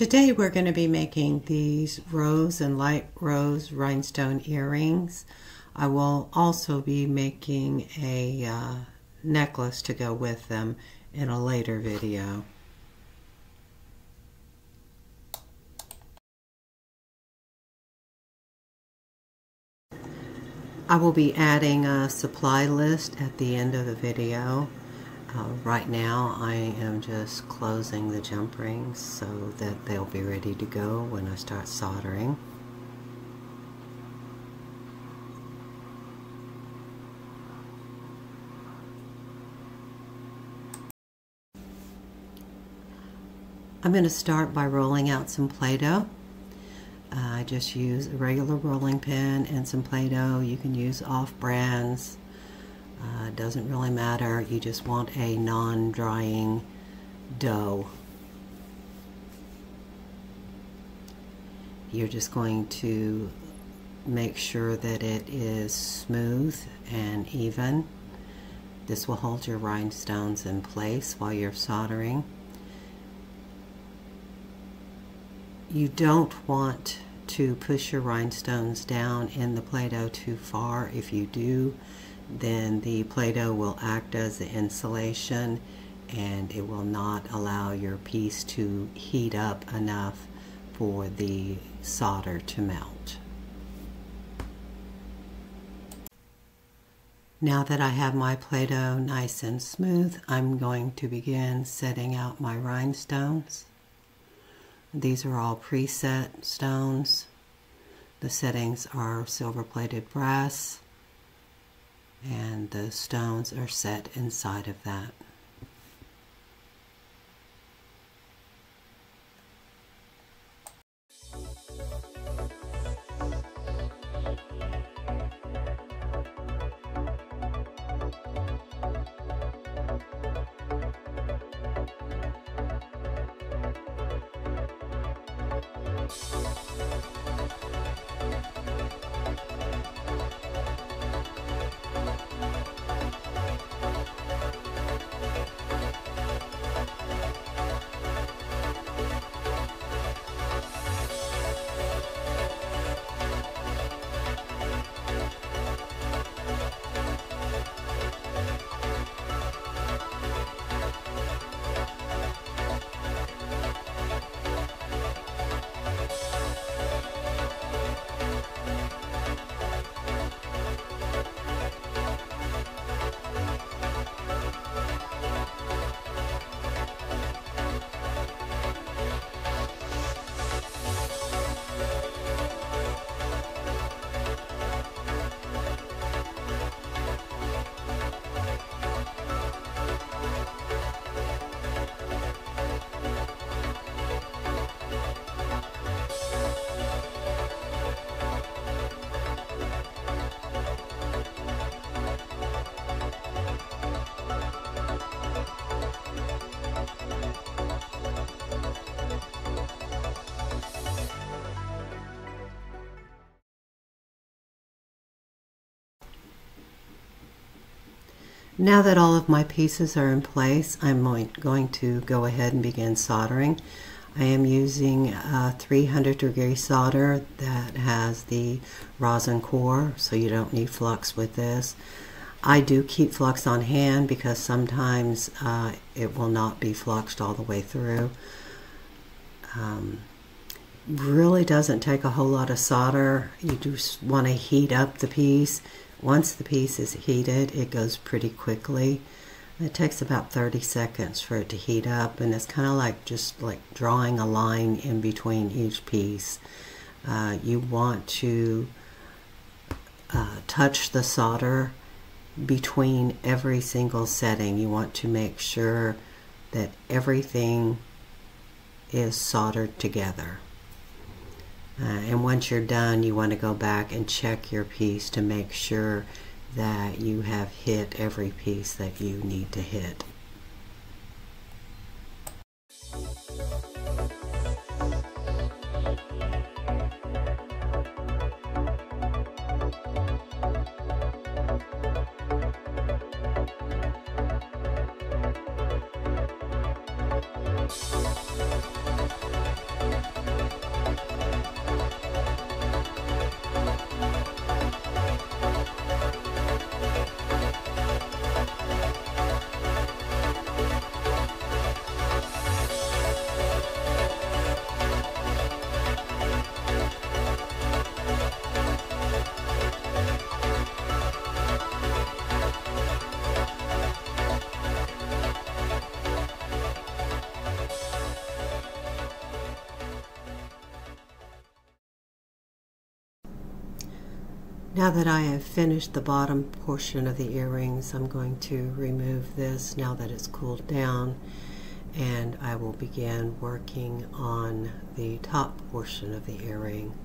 Today we're going to be making these rose and light rose rhinestone earrings. I will also be making a uh, necklace to go with them in a later video. I will be adding a supply list at the end of the video. Uh, right now I am just closing the jump rings so that they'll be ready to go when I start soldering. I'm going to start by rolling out some Play-Doh. Uh, I just use a regular rolling pin and some Play-Doh. You can use off-brands. Uh, doesn't really matter. You just want a non-drying dough. You're just going to make sure that it is smooth and even. This will hold your rhinestones in place while you're soldering. you don't want to push your rhinestones down in the Play-Doh too far. If you do, then the Play-Doh will act as the insulation and it will not allow your piece to heat up enough for the solder to melt. Now that I have my Play-Doh nice and smooth, I'm going to begin setting out my rhinestones. These are all preset stones. The settings are silver plated brass and the stones are set inside of that. Now that all of my pieces are in place, I'm going to go ahead and begin soldering. I am using a 300 degree solder that has the rosin core, so you don't need flux with this. I do keep flux on hand because sometimes uh, it will not be fluxed all the way through. Um, really doesn't take a whole lot of solder. You just want to heat up the piece once the piece is heated, it goes pretty quickly. It takes about 30 seconds for it to heat up, and it's kind of like just like drawing a line in between each piece. Uh, you want to uh, touch the solder between every single setting. You want to make sure that everything is soldered together. Uh, and once you're done, you want to go back and check your piece to make sure that you have hit every piece that you need to hit. Now that I have finished the bottom portion of the earrings, I'm going to remove this now that it's cooled down and I will begin working on the top portion of the earring.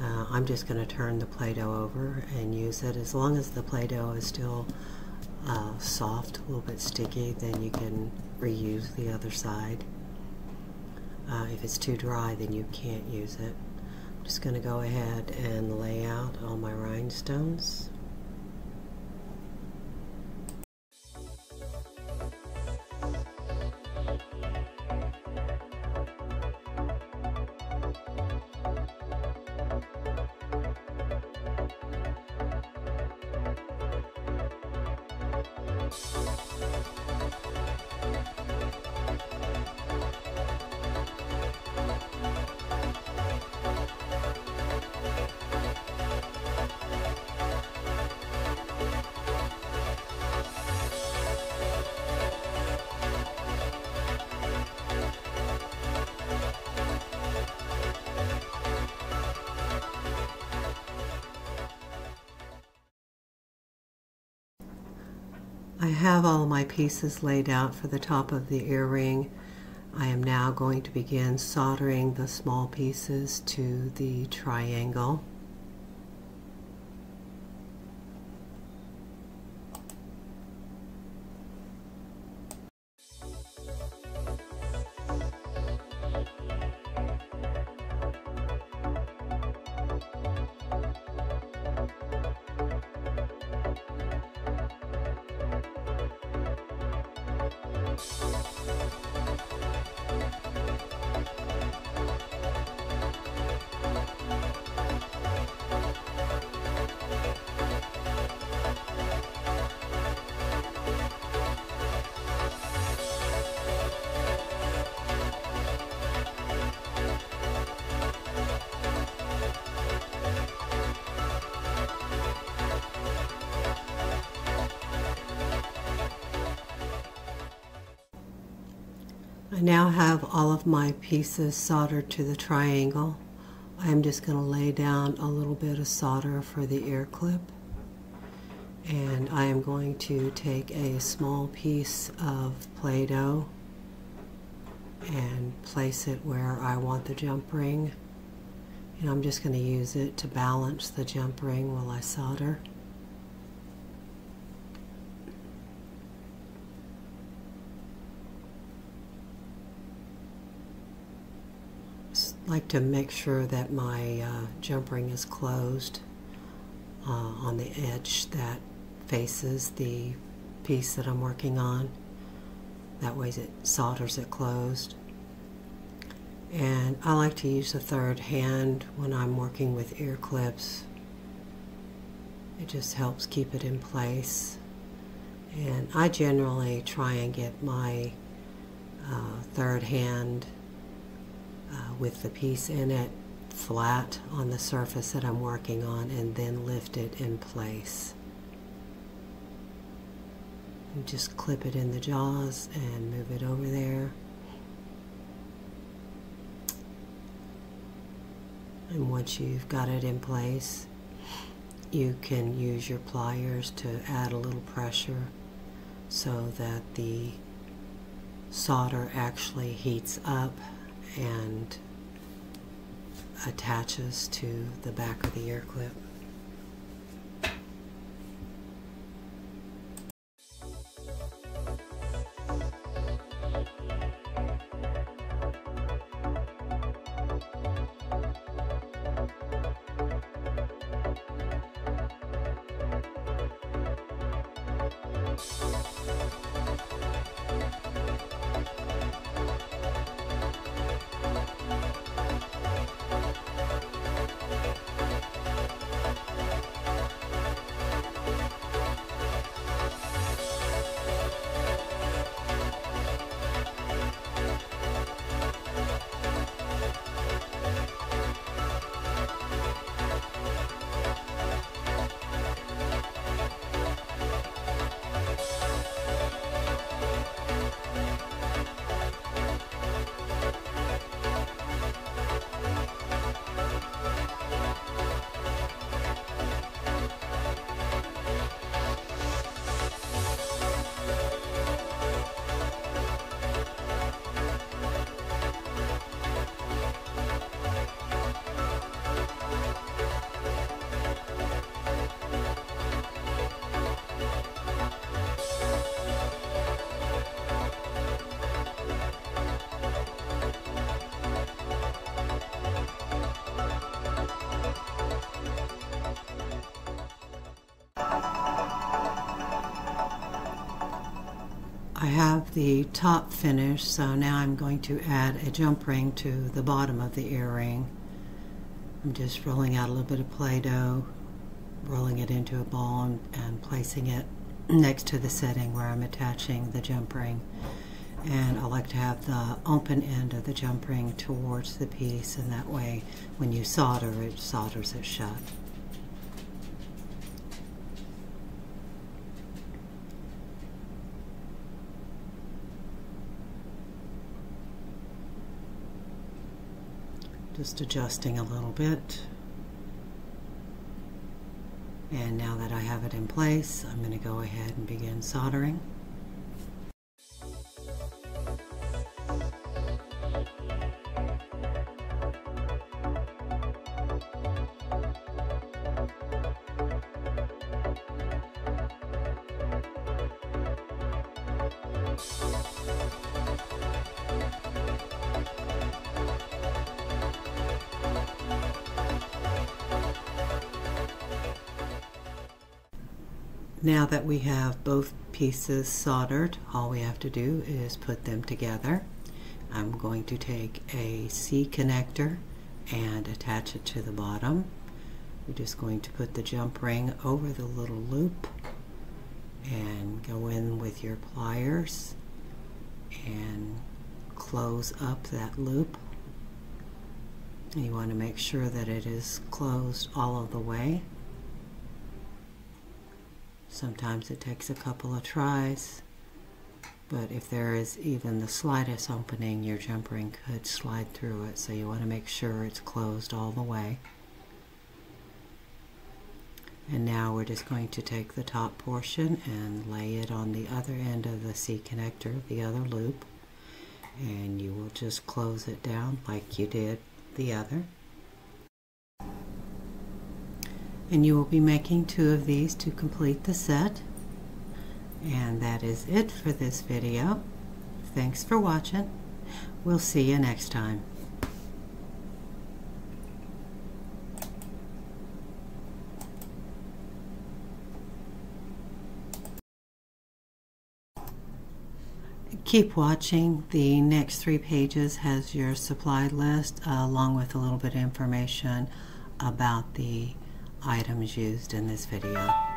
Uh, I'm just going to turn the Play-Doh over and use it. As long as the Play-Doh is still uh, soft, a little bit sticky, then you can reuse the other side. Uh, if it's too dry, then you can't use it. I'm just going to go ahead and lay out all my rhinestones. I have all my pieces laid out for the top of the earring. I am now going to begin soldering the small pieces to the triangle. プレゼント now have all of my pieces soldered to the triangle. I'm just going to lay down a little bit of solder for the ear clip. And I am going to take a small piece of Play-Doh and place it where I want the jump ring. And I'm just going to use it to balance the jump ring while I solder. Like to make sure that my uh, jump ring is closed uh, on the edge that faces the piece that I'm working on. That way it solders it closed. And I like to use the third hand when I'm working with ear clips. It just helps keep it in place. And I generally try and get my uh, third hand uh, with the piece in it flat on the surface that I'm working on and then lift it in place. And just clip it in the jaws and move it over there. And once you've got it in place, you can use your pliers to add a little pressure so that the solder actually heats up and attaches to the back of the ear clip. you I have the top finished, so now I'm going to add a jump ring to the bottom of the earring. I'm just rolling out a little bit of Play-Doh, rolling it into a ball and, and placing it next to the setting where I'm attaching the jump ring. And I like to have the open end of the jump ring towards the piece and that way when you solder it solders it shut. Just adjusting a little bit. And now that I have it in place, I'm going to go ahead and begin soldering. Now that we have both pieces soldered, all we have to do is put them together. I'm going to take a C connector and attach it to the bottom. We're just going to put the jump ring over the little loop and go in with your pliers and close up that loop. And You want to make sure that it is closed all of the way. Sometimes it takes a couple of tries, but if there is even the slightest opening, your jump ring could slide through it, so you want to make sure it's closed all the way. And now we're just going to take the top portion and lay it on the other end of the C connector, the other loop, and you will just close it down like you did the other. And you will be making two of these to complete the set. And that is it for this video. Thanks for watching. We'll see you next time. Keep watching. The next three pages has your supply list uh, along with a little bit of information about the items used in this video.